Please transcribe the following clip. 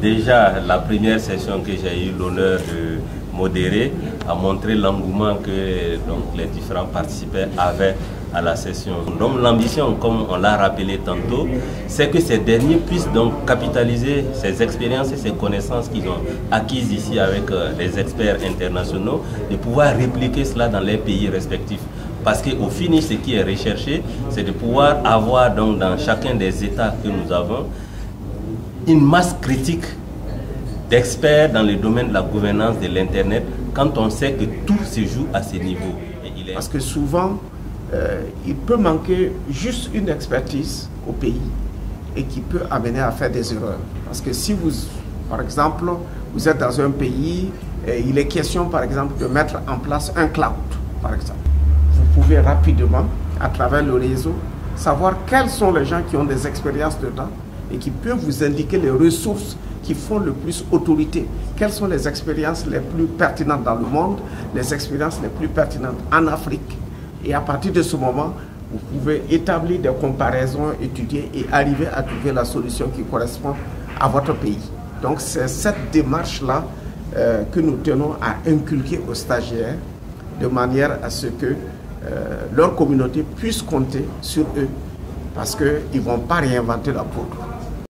Déjà, la première session que j'ai eu l'honneur de modérer a montré l'engouement que donc, les différents participants avaient à la session. Donc l'ambition, comme on l'a rappelé tantôt, c'est que ces derniers puissent donc capitaliser ces expériences et ces connaissances qu'ils ont acquises ici avec euh, les experts internationaux, de pouvoir répliquer cela dans les pays respectifs. Parce qu'au finish, ce qui est recherché, c'est de pouvoir avoir donc dans chacun des États que nous avons une masse critique d'experts dans le domaine de la gouvernance de l'Internet quand on sait que tout se joue à ce niveau. Parce que souvent, euh, il peut manquer juste une expertise au pays et qui peut amener à faire des erreurs. Parce que si vous, par exemple, vous êtes dans un pays, et il est question, par exemple, de mettre en place un cloud, par exemple. Vous pouvez rapidement, à travers le réseau, savoir quels sont les gens qui ont des expériences dedans et qui peuvent vous indiquer les ressources qui font le plus autorité. Quelles sont les expériences les plus pertinentes dans le monde, les expériences les plus pertinentes en Afrique? Et à partir de ce moment, vous pouvez établir des comparaisons, étudier et arriver à trouver la solution qui correspond à votre pays. Donc c'est cette démarche-là euh, que nous tenons à inculquer aux stagiaires de manière à ce que euh, leur communauté puisse compter sur eux parce qu'ils ne vont pas réinventer la poudre.